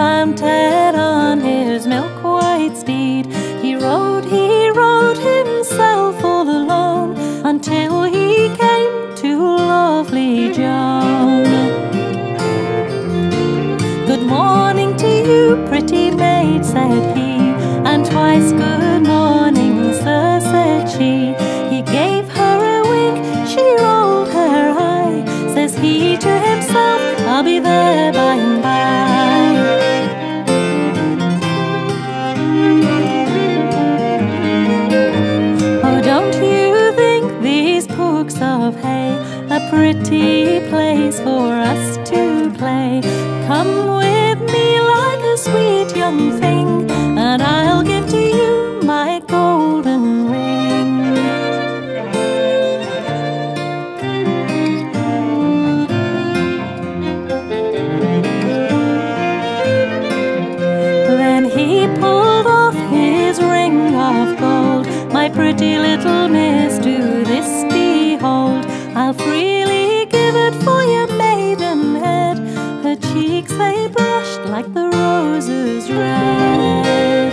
Mounted on his milk white steed. He rode, he rode himself all alone until he came to lovely Joan. Good morning to you, pretty maid, said he, and twice good morning. Pretty place for us to play? Come with me like a sweet young thing, I'll freely give it for your maidenhead. Her cheeks they blushed like the roses red.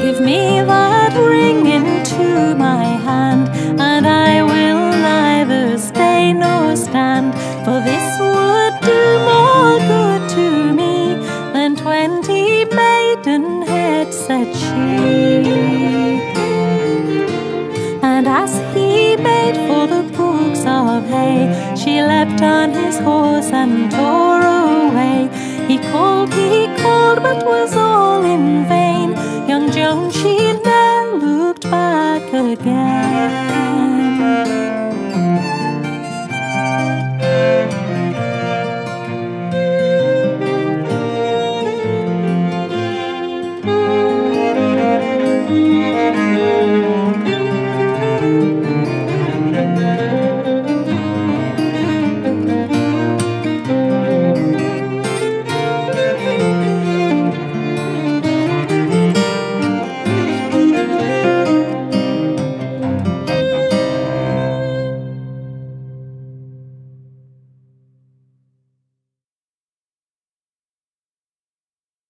Give me that ring into my hand, and I will neither stay nor stand. For this would do more good to me than twenty maidenheads, said she. hay. She leapt on his horse and tore away. He called, he called, but was all in vain. Young Joan, she never looked back again.